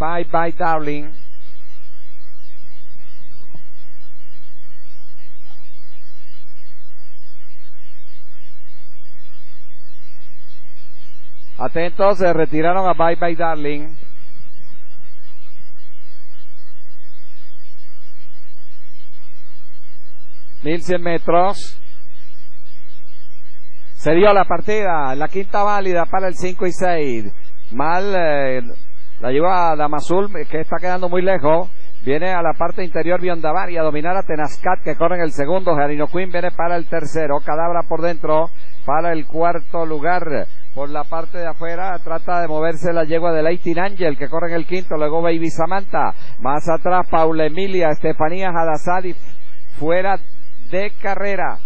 Bye Bye Darling. Atentos, se retiraron a Bye Bye Darling. Mil cien metros. Se dio la partida, la quinta válida para el 5 y 6. Mal eh, la lleva Damazul, que está quedando muy lejos. Viene a la parte interior Biondavari a dominar a Tenascat, que corre en el segundo. Gerino Quinn viene para el tercero. Cadabra por dentro para el cuarto lugar por la parte de afuera trata de moverse la yegua de Leighton Angel que corre en el quinto, luego Baby Samantha, más atrás Paula Emilia, Estefanía Hadassadi fuera de carrera,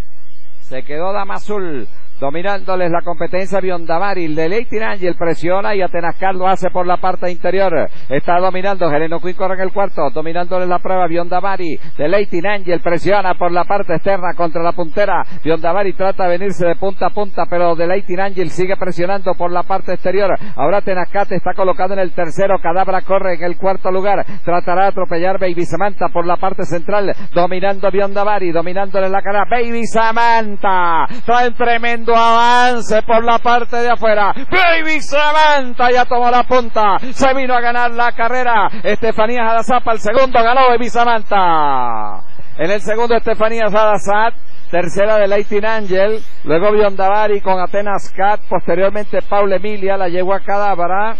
se quedó Damazul, dominándoles la competencia Biondavari, el de Leighton Angel presiona y Atenascar lo hace por la parte interior, está dominando, Gereno Quinn corre en el cuarto, dominándoles la prueba Biondavari, de Leighton Angel presiona por la parte externa contra la puntera, Biondavari trata de venirse de punta a punta, pero de Leighton Angel sigue presionando por la parte exterior, ahora Tenascate está colocado en el tercero, Cadabra corre en el cuarto lugar, tratará de atropellar Baby Samantha por la parte central, dominando Biondavari, dominándole la cara, Baby Samantha, trae tremendo avance por la parte de afuera. Baby Samantha ya tomó la punta. Se vino a ganar la carrera. Estefanía Hadazap el segundo ganó Baby Samantha. En el segundo Estefanía Hadazap. Tercera de Leighton Angel, luego Biondavari con Atenas Cat, posteriormente Paula Emilia, la llegó a Cadabra.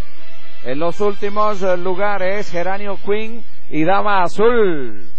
En los últimos lugares, Geranio Quinn y Dama Azul.